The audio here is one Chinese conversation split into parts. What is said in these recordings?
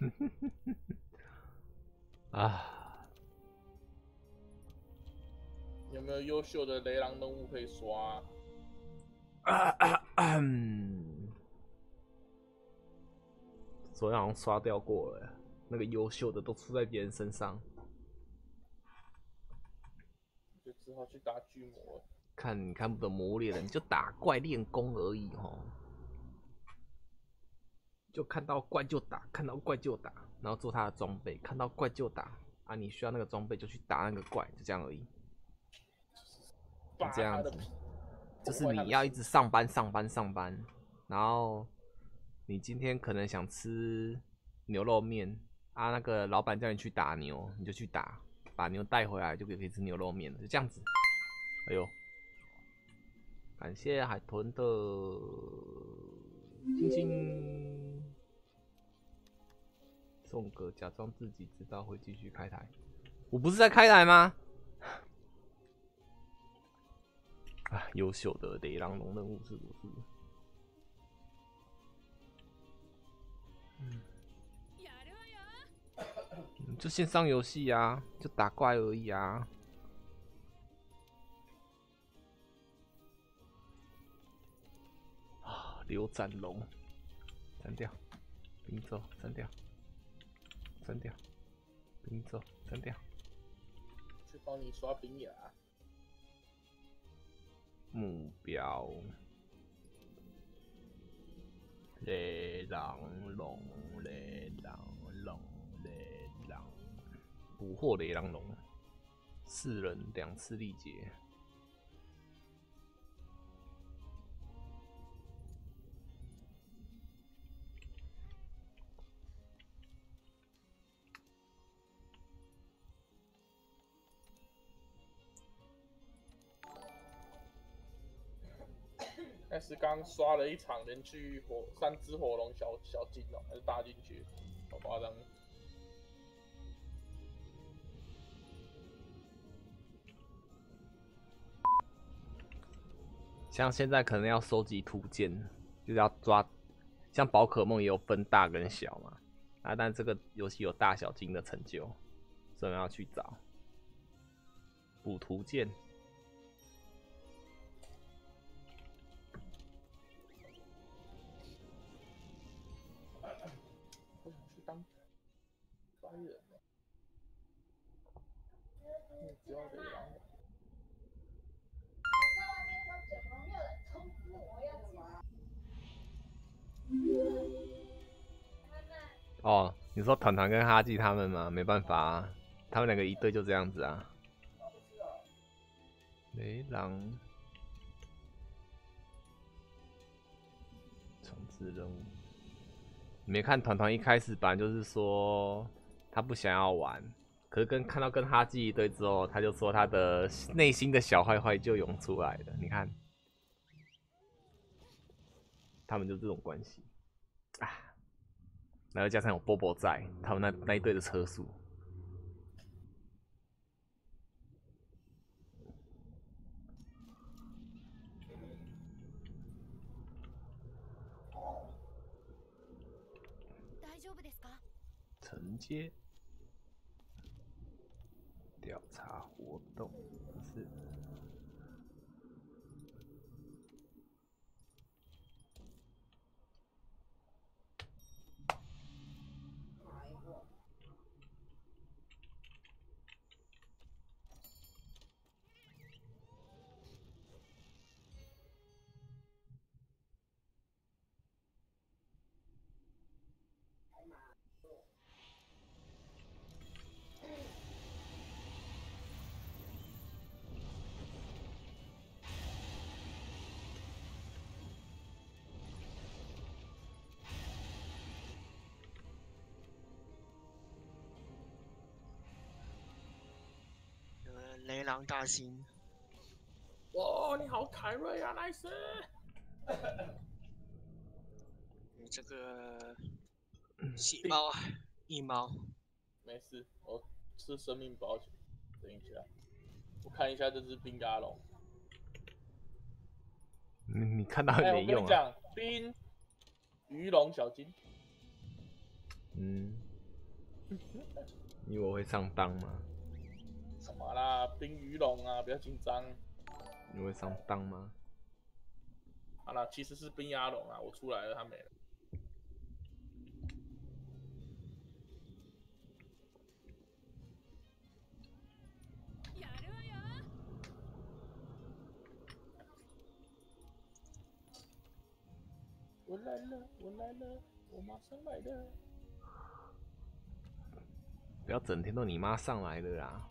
啊，有没有优秀的雷狼动物可以刷？昨天好像刷掉过了，那个优秀的都出在别人身上。就只好去打巨魔了。看你看不得魔猎人，就打怪练功而已哦。就看到怪就打，看到怪就打，然后做他的装备，看到怪就打啊！你需要那个装备就去打那个怪，就这样而已。扒这样子就是你要一直上班上班上班，然后你今天可能想吃牛肉面啊，那个老板叫你去打牛，你就去打，把牛带回来就可以吃牛肉面了，就这样子。哎呦，感谢海豚的亲亲，宋哥假装自己知道会继续开台，我不是在开台吗？啊，优秀的雷狼龙任务是不是？嗯，就线上游戏啊，就打怪而已啊。啊，刘斩龙，删掉，冰咒删掉，删掉，冰走删掉。去帮你刷冰牙。目标：雷狼龙，雷狼龙，雷狼，捕获雷狼龙，四人两次力竭。但是刚刷了一场，连续火三只火龙小小金哦，还是大金去，好夸张。像现在可能要收集图鉴，就是要抓，像宝可梦也有分大跟小嘛，啊，但这个游戏有大小金的成就，所以要去找补图鉴。哦，你说团团跟哈基他们吗？没办法啊，他们两个一对就这样子啊。雷狼重置任务，没看团团一开始本来就是说他不想要玩，可是跟看到跟哈基一对之后，他就说他的内心的小坏坏就涌出来了。你看，他们就这种关系啊。然后加上有波波在，他们那那一队的车速，大丈夫ですか承接 活动是。雷狼大星，哇，你好凯瑞啊，nice！你这个细胞啊，一猫，没事，我吃生命保险。等一下，我看一下这只冰嘎龙。你你看到哎、也没用啊。冰鱼龙小金，嗯，你以为我会上当吗？什么啦？冰鱼龙啊，不要紧张。你会上当吗？好了，其实是冰鸭龙啊，我出来了，他没了。我来了，我来了，我马上来了。不要整天都你妈上来的啦！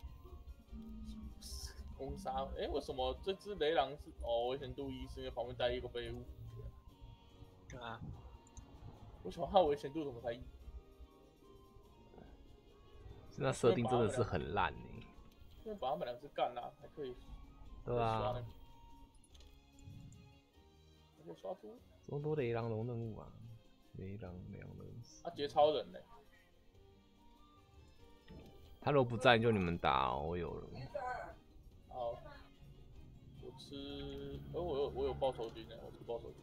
攻杀，哎、为什么这只雷狼是哦危险度一，是因为旁边带一个废物？对啊，为什么它危险度怎么才一？那设定真的是很烂呢、因为把他们两只干了，还可以对啊个，，还可以刷出这么多雷狼龙任务啊！雷狼两人死，啊劫超人呢、他如果不在就你们打哦，我有了。报酬金呢，我吃报酬金。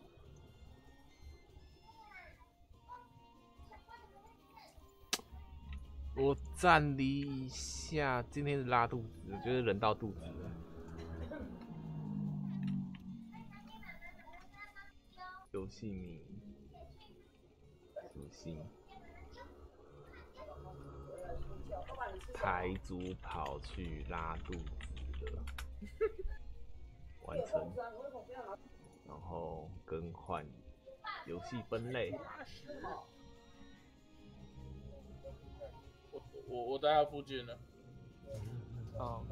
我站离一下，今天是拉肚子，就是人到肚子了。游戏名，游戏。台主跑去拉肚子了，完成，然后更换游戏分类。我我我在他附近呢，哦，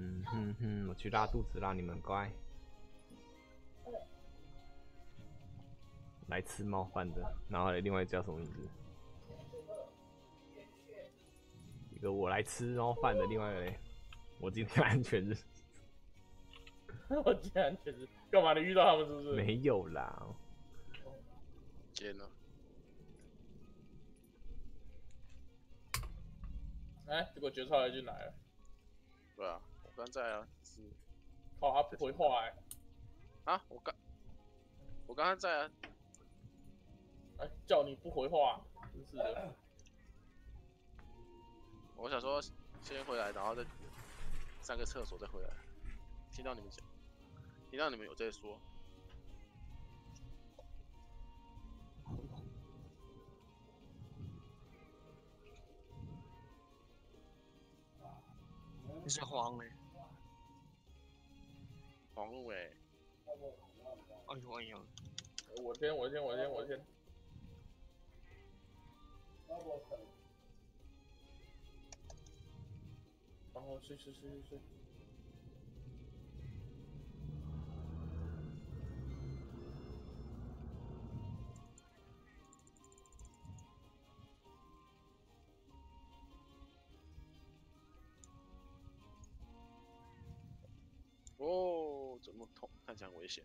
嗯哼哼，我去拉肚子啦，你们乖。来吃猫饭的，然后另外叫什么名字？一个我来吃猫饭的，另外一个嘞，我今天安全日 我今天安全日干嘛？你遇到他们是不是？没有啦。天呐，哎，结果绝超来进来了，对啊，我刚在啊，是靠，他不回话哎、啊，我刚我刚刚在啊，哎，叫你不回话，真是的。我想说先回来，然后再上个厕所再回来，听到你们讲，听到你们有在说，你是黄嘞？黄伟哎，哎呦哎呦，我先，我先，我先，我先。然后睡睡睡睡睡。哦，怎么痛？看起来很危险。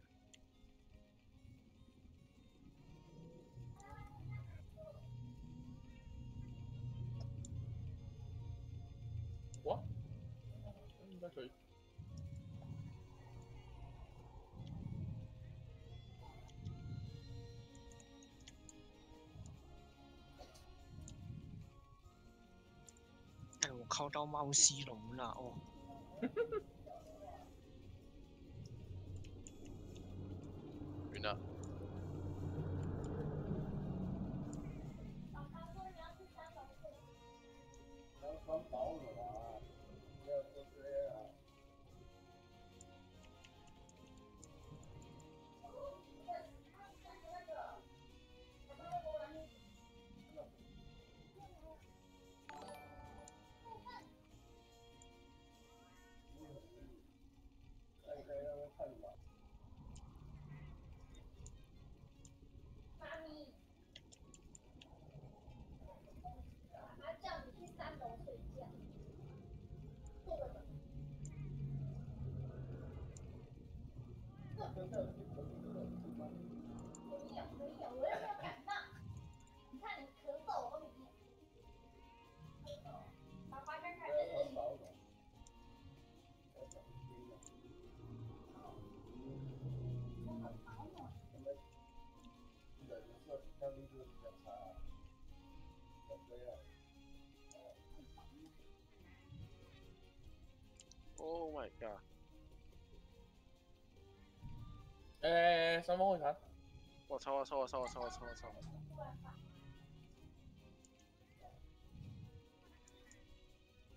靠到猫西龙了哦。Oh my god. 三方会谈，我操！我操！我操！我操！我操！我操！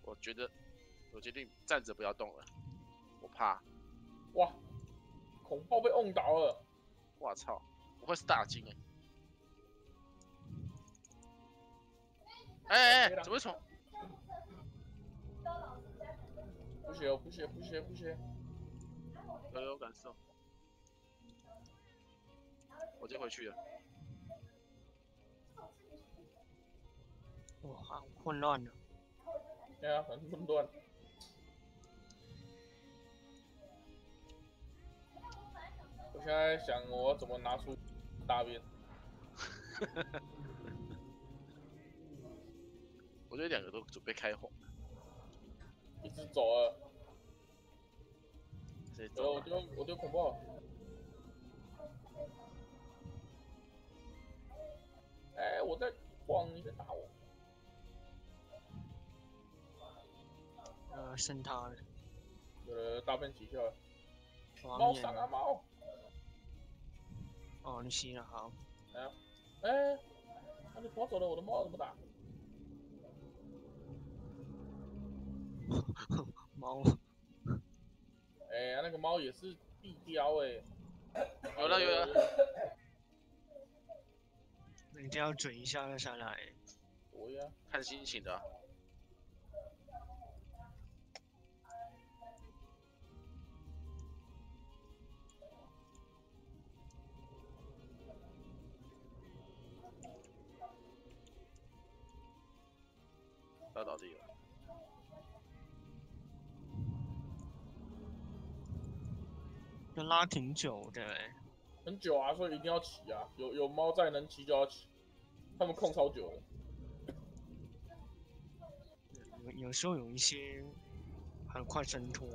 我觉得，我决定站着不要动了，我怕。哇，恐炮被 onda 倒了，我操！不会是大金哎、哎哎，怎么会从？不学不学不学不学，有有感受。我就回去了。哇，好混乱了。对啊，很混乱。我现在想我要怎么拿出大便，我觉得两个都准备开红，一直走了，谁然后我走？丢我丢恐炮。哎、我在晃，你在打我。呃，升他了，呃，大便起跳了，猫上啊猫！哦，你行了好，哎、哎那你跑走了，我的 猫怎么打？猫哎、呀，那个猫也是地雕哎、有了有了，一定要准一下再下来。对呀、看心情的。啊、要倒地了，要拉挺久的。欸，很久啊，所以一定要骑啊，有有猫在能骑就要骑，他们控超久的。有有时候有一些很快挣脱，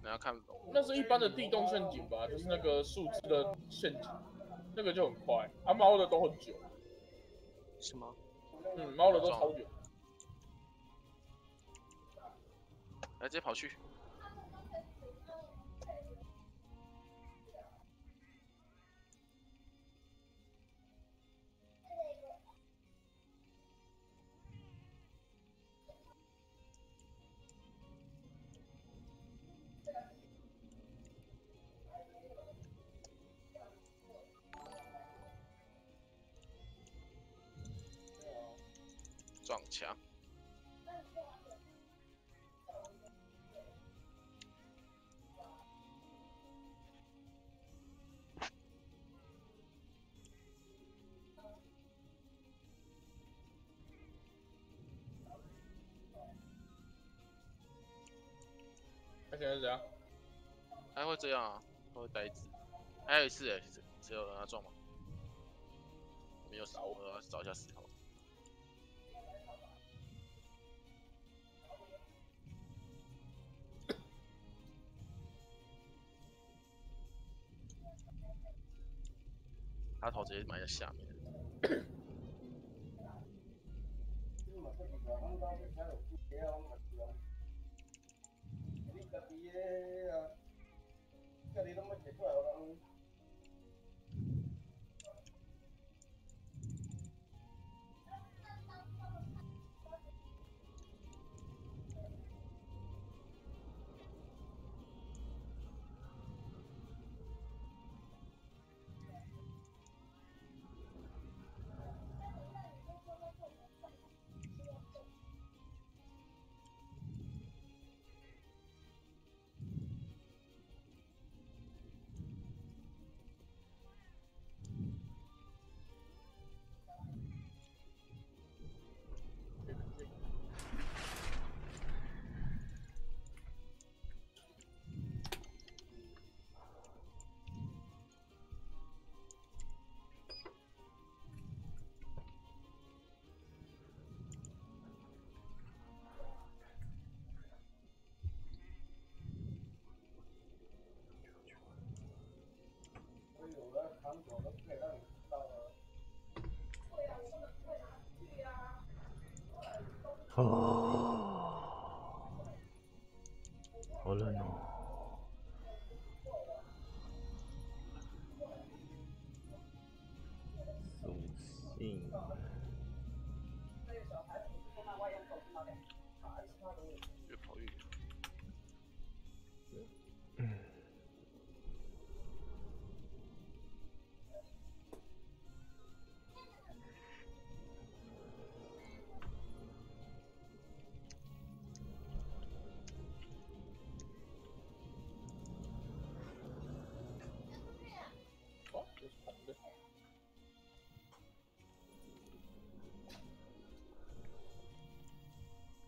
那要看那是一般的地洞陷阱吧，就是那个树枝的陷阱，那个就很快，啊猫的都很久，什么？嗯，猫的都超久。来直接跑去，撞墙。他现在是怎样？他会这样啊，他会呆滞。还有一次哎，只只有让他撞吗？没有少，我要找一下石头。他头直接埋在下面。哦是红的。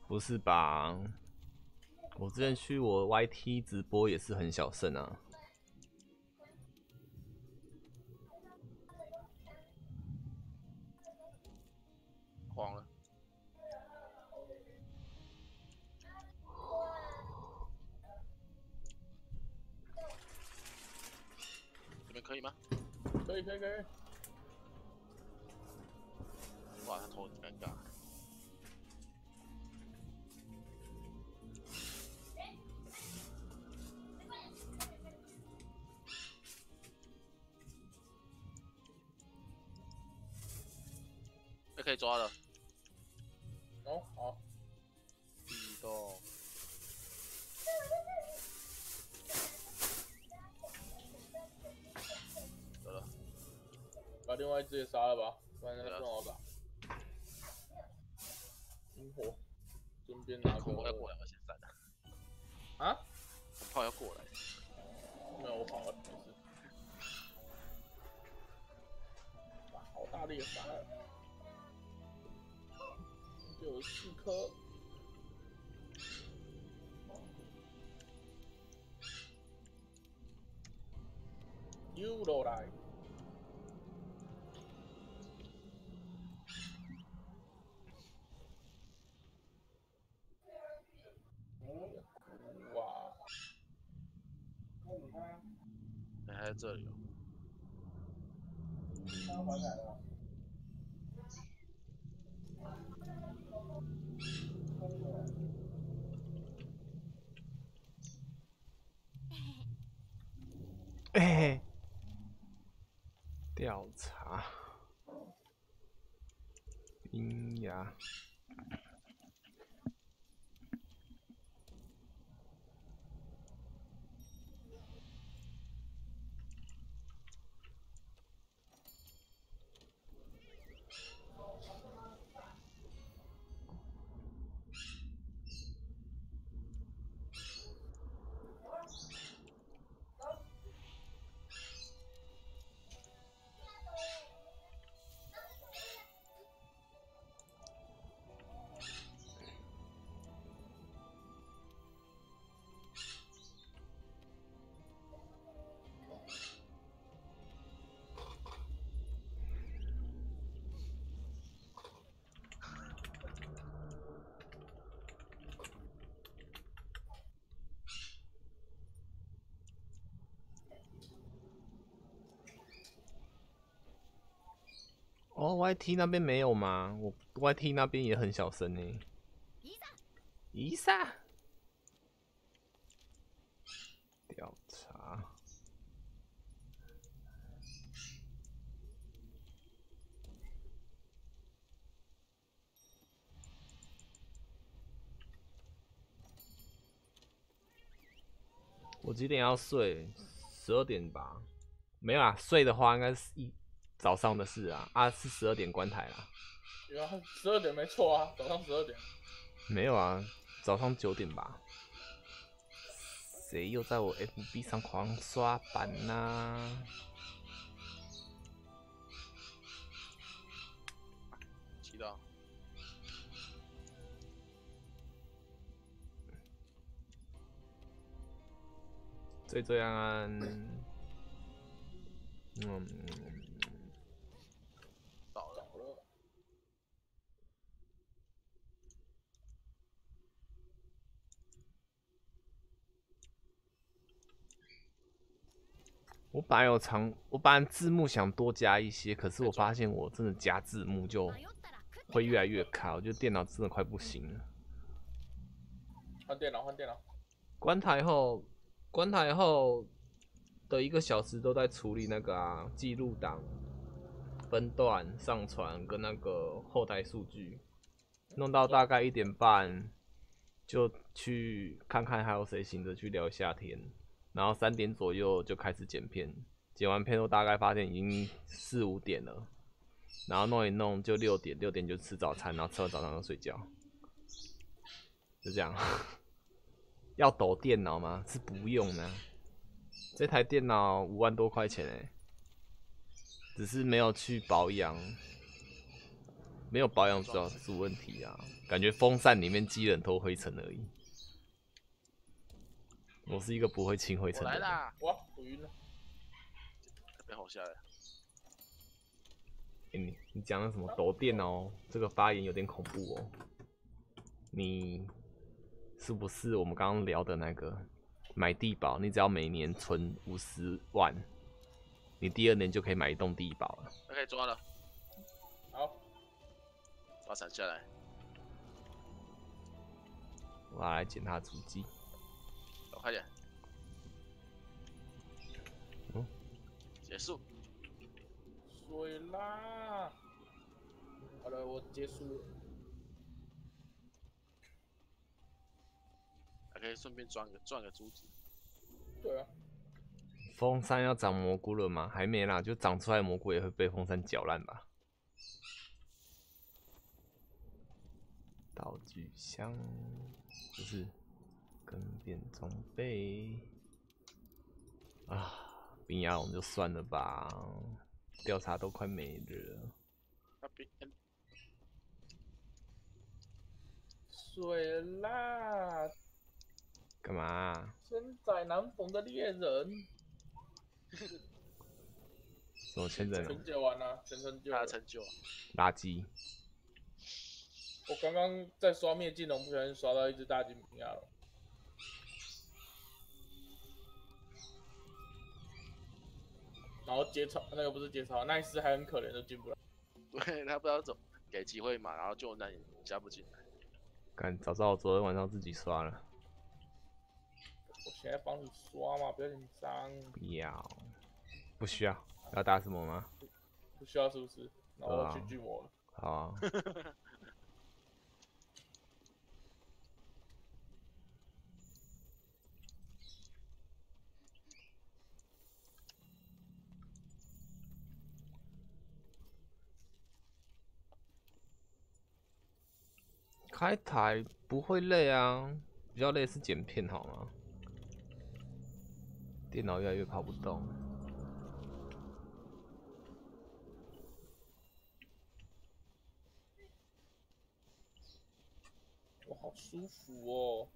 不是吧？我之前去我 YT 直播也是很小胜啊。抓了，哦，好，地洞。得了，把另外一只也杀了吧，不然那对啊更好打。萤火，顺便拿个炮要过来，我先闪了。啊？我炮要过来，没有，我跑了，没事。哇，好大力的杀了，就有四颗。又落来。哇！哎，还在这里哦。哦，YT 那边没有吗？我 YT 那边也很小声呢。一萨，调查。我几点要睡？十二点吧。没有啊，睡的话应该是一早上的事啊。啊，是十二点关台啦。有啊，十二点没错啊，早上十二点。没有啊，早上九点吧。谁又在我 FB 上狂刷版呐、祈祷。最最安安，嗯，到了，好了，我本来有长，我本来字幕想多加一些，可是我发现我真的加字幕就会越来越卡，我觉得电脑真的快不行了。换电脑，换电脑。关台后，关台后的一个小时都在处理那个啊记录档、分段上传跟那个后台数据，弄到大概一点半，就去看看还有谁醒着去聊夏天，然后三点左右就开始剪片，剪完片后大概发现已经四五点了，然后弄一弄就六点，六点就吃早餐，然后吃完早餐就睡觉，就这样。要抖电脑吗？是不用的。这台电脑五万多块钱哎，只是没有去保养，没有保养主要是问题啊。感觉风扇里面积了很多灰尘而已。我是一个不会清灰尘的人。我来啦，哇，我晕了。这边好下来。欸你你讲的什么抖电脑？这个发言有点恐怖哦。你是不是我们刚刚聊的那个买地保？你只要每年存五十万，你第二年就可以买一栋地堡了。OK，抓了，好，把伞下来，我要来捡他主机。走快点。嗯结束。水啦。好了，我结束了。还可以顺便赚个赚个珠子。对啊，风扇要长蘑菇了吗？还没啦，就长出来蘑菇也会被风扇搅烂吧。道具箱不是跟变装备啊，冰牙龙就算了吧，调查都快没了。水啦，干嘛啊、千载难逢的猎人，什么签证啊？成就完了，全成就了他的。成就啊，垃圾。我刚刚在刷灭金龙，不小心刷到一只大金平亚龙。后接超那个不是接超，那一次还很可怜，都进不来。对他不知道怎么给机会嘛，然后就那里加不进来。干，早知道我昨天晚上自己刷了。我现在帮你刷嘛，不要紧张，不要，不需要。要打什么吗？不需要是不是？然后对啊我去巨魔了。好啊。开台不会累啊，比较累是剪片好吗？电脑越来越跑不动。哇，好舒服哦。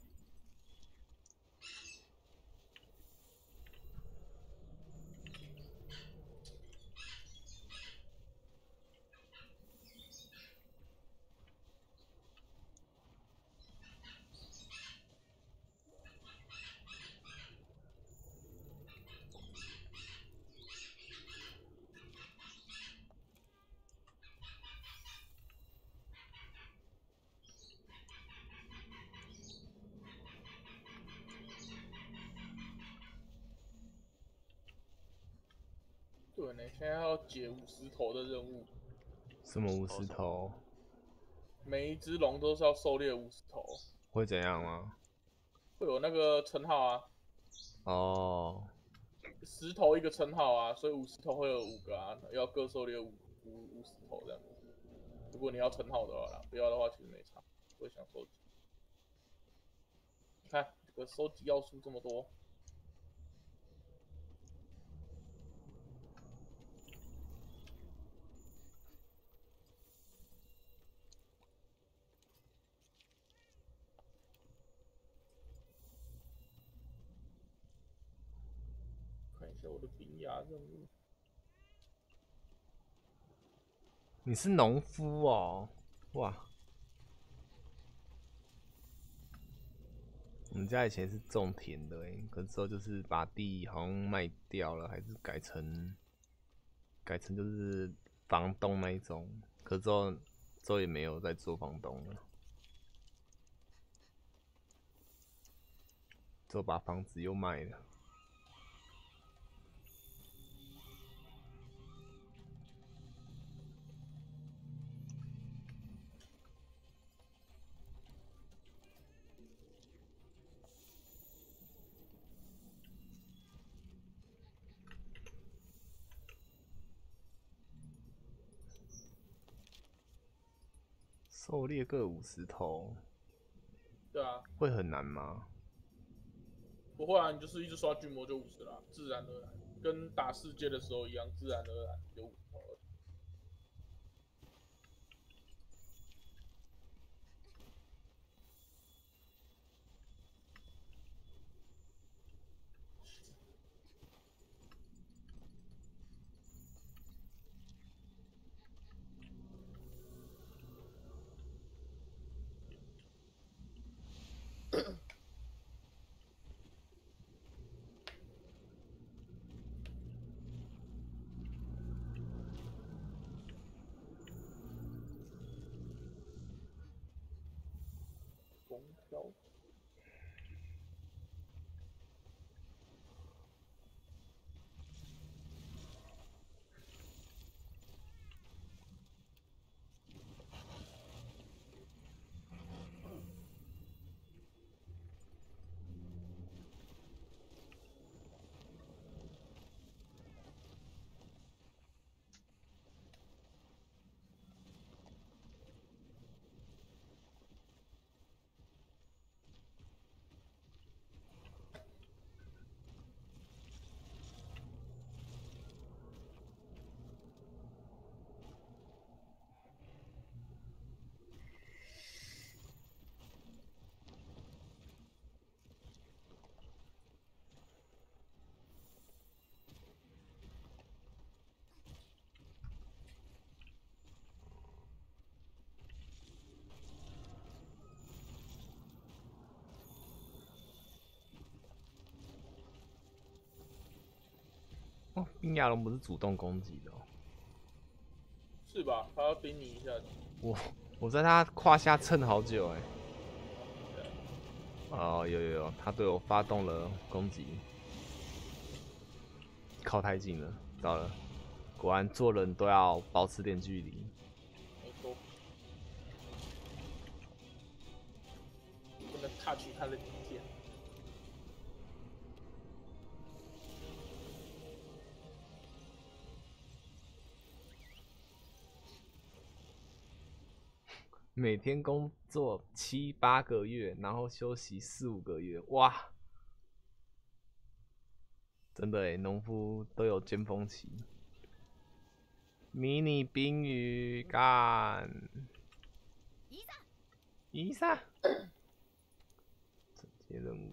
对呢，现在要解五十头的任务，什么五十头？每一只龙都是要狩猎五十头，会怎样吗？会有那个称号啊，哦，十头一个称号啊，所以五十头会有五个啊，要各狩猎五五五十头这样子。如果你要称号的话啦，不要的话其实没差，我也想收集。看这个收集要素这么多，看一下我的冰牙任务。你是农夫哦，哇！我们家以前是种田的，可是之后就是把地好像卖掉了，还是改成改成就是房东那一种，可之后之后也没有再做房东了。就把房子又卖了。狩猎各五十头，对啊，会很难吗？不会啊，你就是一直刷巨魔就五十啦，自然而然，跟打世界的时候一样，自然而然有五十头冰牙龙不是主动攻击的哦，是吧？他要盯你一下子。我我在他胯下蹭好久哎。哦，有有有，他对我发动了攻击，靠太近了，糟了，果然做人都要保持点距离。没错，不能 touch 他的每天工作七八个月，然后休息四五个月，哇！真的诶，农夫都有尖峰期。迷你冰鱼干，伊萨，整接任务。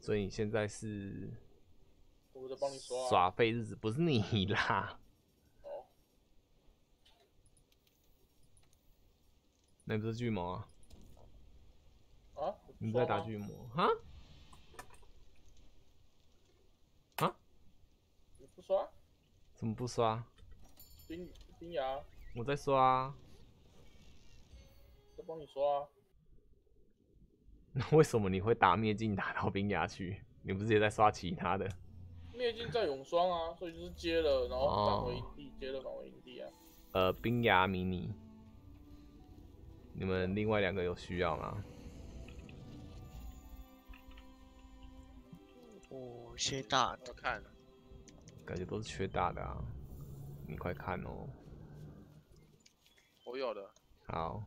所以你现在是我在帮你刷、啊。耍废日子，不是你啦。那不是巨魔啊？啊？你在打巨魔？哈？啊？你不刷？怎么不刷？冰冰牙我在刷啊。在帮你刷、啊。那为什么你会打灭境打到冰牙去？你不是也在刷其他的？灭境在永霜啊，所以就是接了，然后哦返回营地，接了返回营地啊。呃，冰牙迷你，你们另外两个有需要吗？我缺大的。看了，感觉都是缺大的啊，你快看哦。我有的，好，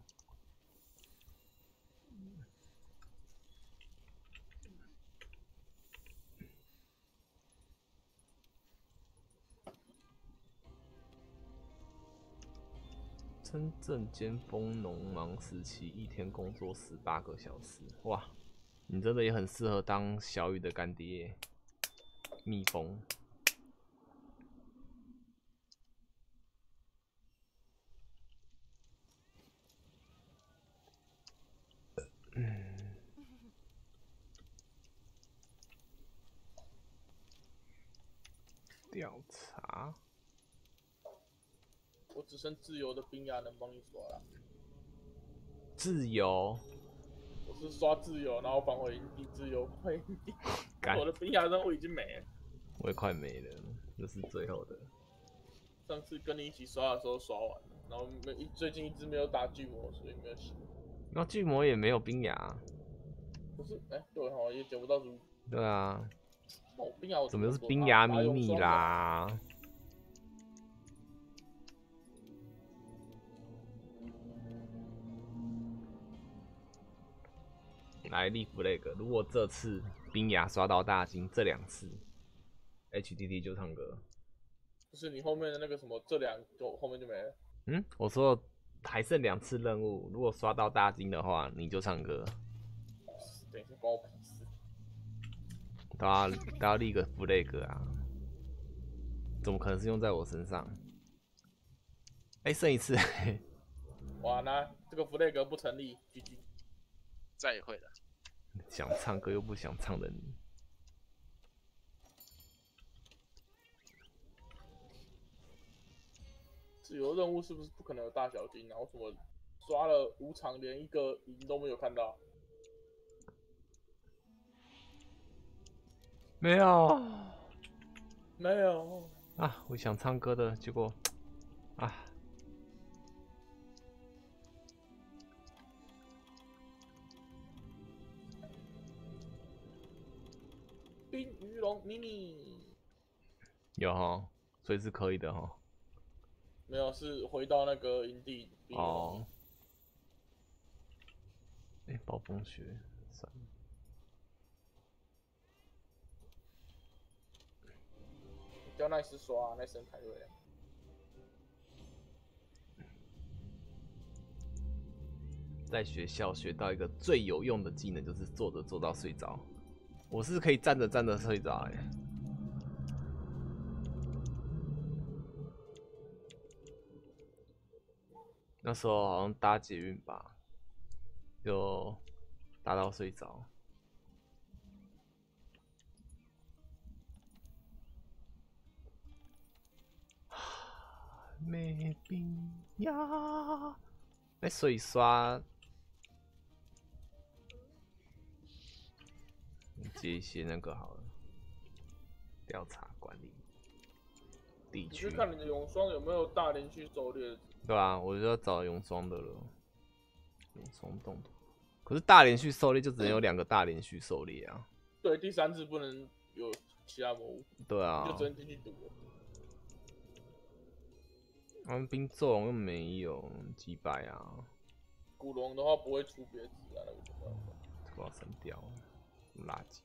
真正尖峰农忙时期，一天工作十八个小时，哇！你真的也很适合当小雨的干爹，蜜蜂。调查，只剩自由的冰牙能帮你刷了。自由，我是刷自由，然后返回营地自由回营地，我的冰牙任务已经没了。我也快没了，这是最后的。上次跟你一起刷的时候刷完了，然后没一最近一直没有打巨魔，所以没有洗。那巨魔也没有冰牙，不是，哎、对哈，也捡不到猪。对啊，那我冰牙我怎么又是冰牙迷你？打啦？来立 flag，如果这次冰牙刷到大金，这两次 HDD 就唱歌。就是你后面的那个什么，这两就后面就没了。嗯，我说还剩两次任务，如果刷到大金的话，你就唱歌。等一下关我屁事。都要都要立个 flag 啊！怎么可能是用在我身上？哎、剩一次，哇，那这个 flag 不成立，GG。再也会了。想唱歌又不想唱的你，自由任务是不是不可能有大小金然后什么刷了五场，连一个赢都没有看到？没有。没有，啊！我想唱歌的结果啊，冰鱼龙迷你有哈，所以是可以的哈。没有，是回到那个营地。哦，哎、暴风雪，算了，叫奈斯刷，奈斯很排队。在学校学到一个最有用的技能，就是坐着坐到睡着。我是可以站着站着睡着哎、那时候好像搭捷运吧，就搭到睡着。没冰呀。哎，所以刷接一些那个好了，调查管理地你区去，看你的泳双有没有大连续狩猎？对啊、我就要找泳装的了，泳装动图。可是大连续狩猎就只能有两个大连续狩猎啊，对，第三次不能有其他魔物，对啊就，只能进去赌了。他们冰咒龙又没有击败啊，古龙的话不会出别字啊，那个就没办法这个要删掉，垃圾，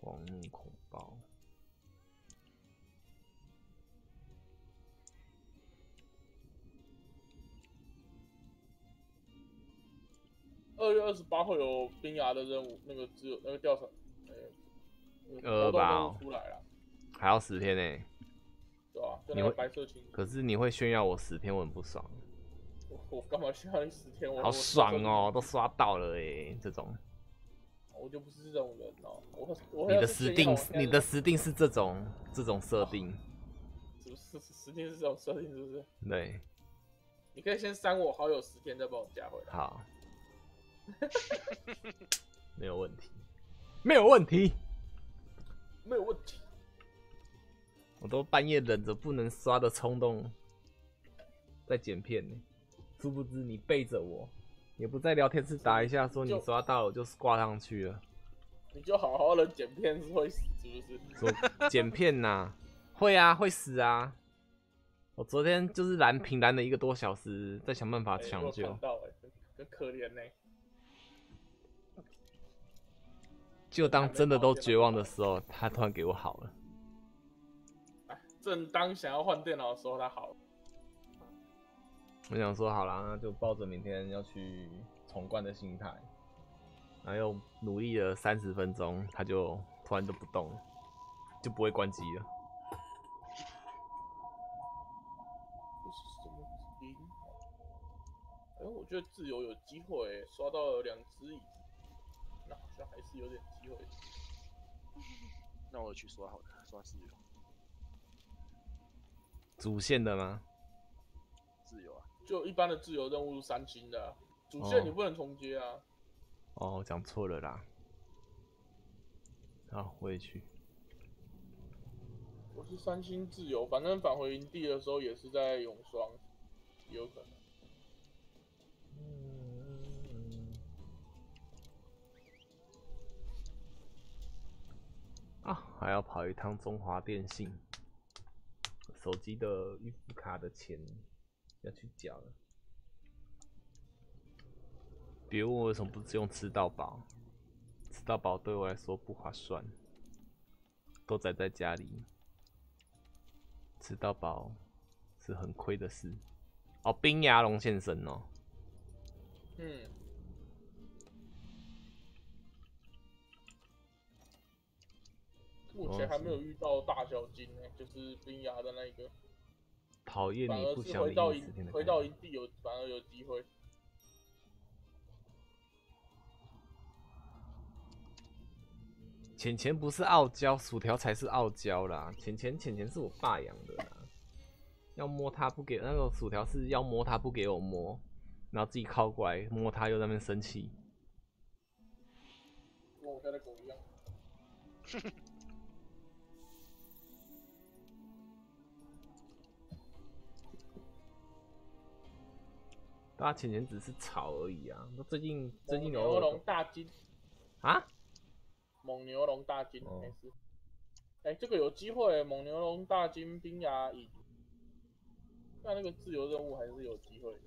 荒木恐暴。二月二十八会有冰牙的任务，那个只有那个调查，呃、那个二八出来了，还要十天呢、对吧、就那个你会白色青，可是你会炫耀我十天，我很不爽，我我干嘛需要你十天？我好爽哦，都刷到了哎、这种我就不是这种人哦，我我你的实定你的实定是这种这种设定，是不是十定是这种设定是不是？对，你可以先删我好友十天，再帮我加回来。好，没有问题，没有问题，没有问题。我都半夜忍着不能刷的冲动在剪片呢，殊不知你背着我，也不在聊天室打一下说你就刷到了，就是挂上去了。你就好好的剪片是会死，是不是？说剪片呐、会啊，会死啊。我昨天就是蓝屏蓝了一个多小时，在想办法抢救可怜呢、就当真的都绝望的时候，他突然给我好了。哎，正当想要换电脑的时候，他好了。我想说好啦，那就抱着明天要去重冠的心态，然后又努力了三十分钟，他就突然就不动了，就不会关机了。这是什么音？哎，我觉得自由有机会、欸，刷到了两只椅子，那好像还是有点机会。那我去刷好了，刷自由，主线的吗？自由啊，就一般的自由任务是三星的啊、主线哦你不能重接啊。哦，讲错了啦。好，我也去。我是三星自由，反正返回营地的时候也是在永双，有可能。啊，还要跑一趟中华电信，手机的预付卡的钱要去缴了。别问我为什么不是用吃到饱，吃到饱对我来说不划算，都宅在家里，吃到饱是很亏的事。哦，冰牙龙现身哦。嗯，目前还没有遇到大小金呢、就是冰牙的那个，讨厌你不想理回到营你十天的回到营地有反而有机会。浅浅不是傲娇，薯条才是傲娇啦。浅浅浅浅是我爸养的啦，要摸它不给那个薯条是要摸它不给我摸，然后自己靠过来摸它又在那边生气。跟我家的狗一样。大家浅浅只是炒而已啊。那最近最近蒙牛龙大金，啊？蒙牛龙大金哦没事。哎、这个有机会，蒙牛龙大金冰牙蚁，那那个自由任务还是有机会的。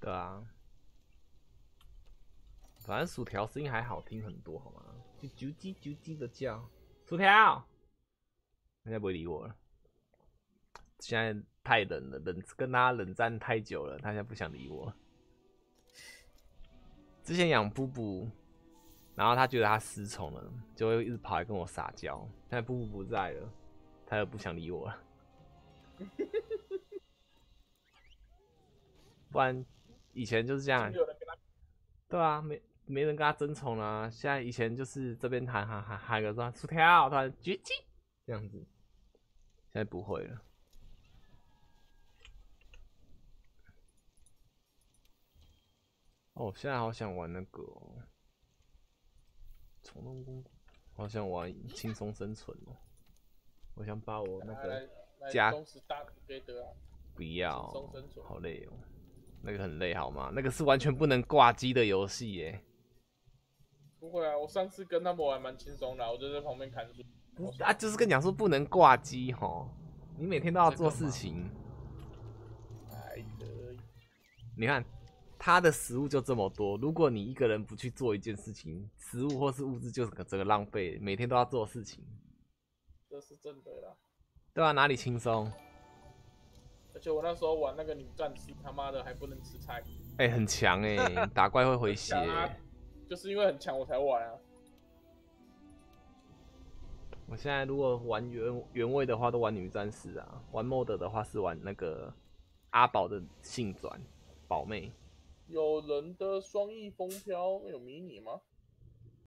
对啊，反正薯条声音还好听很多，好吗？就啾叽啾叽的叫，薯条，人家不会理我了。现在太冷了，冷跟他冷战太久了，他现在不想理我。之前养布布，然后他觉得他失宠了，就会一直跑来跟我撒娇。现在布布不在了，他又不想理我了。不然以前就是这样对啊，没没人跟他争宠啦、现在以前就是这边喊喊喊喊个说薯条，突然绝技这样子，现在不会了。哦，现在好想玩那个哦，虫洞公主，好想玩轻松生存哦。我想把我那来个来加忠实大给得啊！不要好累哦，那个很累好吗？那个是完全不能挂机的游戏耶。不会啊，我上次跟他们玩蛮轻松的啊，我就在旁边看书。啊，就是跟你讲说不能挂机吼，你每天都要做事情。你看他的食物就这么多，如果你一个人不去做一件事情，食物或是物资就是个整个浪费，每天都要做事情，这是真的啦。对啊，哪里轻松？而且我那时候玩那个女战士，他妈的还不能吃菜，哎、很强哎、打怪会回血、就是因为很强我才玩啊。我现在如果玩原原味的话，都玩女战士啊；玩 mod 的话是玩那个阿宝的性转宝妹。有人的双翼风飘有迷你吗？